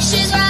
She's right.